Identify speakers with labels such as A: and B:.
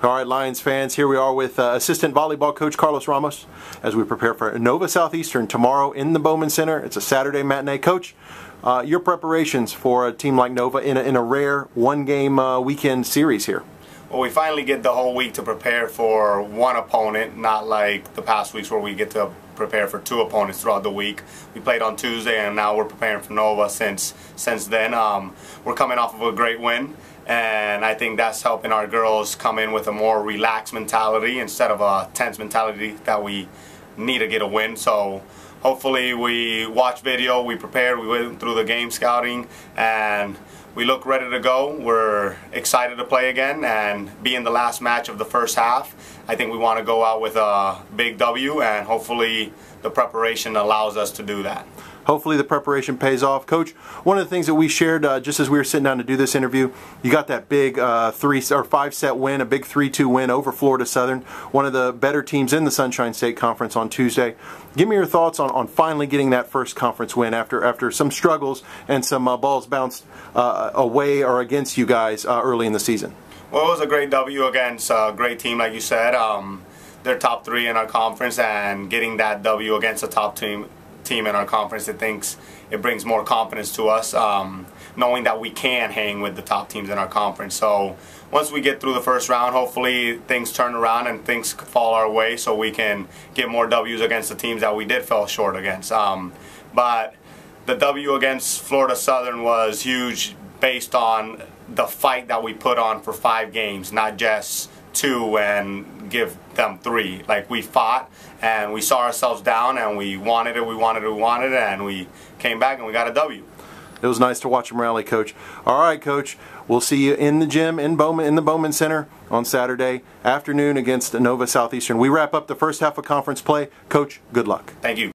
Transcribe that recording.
A: All right, Lions fans, here we are with uh, assistant volleyball coach Carlos Ramos as we prepare for Nova Southeastern tomorrow in the Bowman Center. It's a Saturday matinee. Coach, uh, your preparations for a team like Nova in a, in a rare one game uh, weekend series here?
B: Well, we finally get the whole week to prepare for one opponent, not like the past weeks where we get to prepare for two opponents throughout the week. We played on Tuesday, and now we're preparing for Nova since since then. Um, we're coming off of a great win, and I think that's helping our girls come in with a more relaxed mentality instead of a tense mentality that we need to get a win. So hopefully we watch video, we prepare, we went through the game scouting, and we look ready to go. We're excited to play again and be in the last match of the first half. I think we want to go out with a big W and hopefully the preparation allows us to do that
A: hopefully the preparation pays off. Coach, one of the things that we shared uh, just as we were sitting down to do this interview, you got that big uh, three or five set win, a big 3-2 win over Florida Southern, one of the better teams in the Sunshine State Conference on Tuesday. Give me your thoughts on, on finally getting that first conference win after after some struggles and some uh, balls bounced uh, away or against you guys uh, early in the season.
B: Well, it was a great W against a great team, like you said. Um, they're top three in our conference, and getting that W against a top team team in our conference it thinks it brings more confidence to us um, knowing that we can hang with the top teams in our conference. So once we get through the first round hopefully things turn around and things fall our way so we can get more W's against the teams that we did fell short against. Um, but the W against Florida Southern was huge based on the fight that we put on for five games not just two and give them three. Like we fought and we saw ourselves down and we wanted it, we wanted it, we wanted it, and we came back and we got a W.
A: It was nice to watch him rally, Coach. All right, Coach. We'll see you in the gym in Bowman in the Bowman Center on Saturday afternoon against Nova Southeastern. We wrap up the first half of conference play. Coach, good luck.
B: Thank you.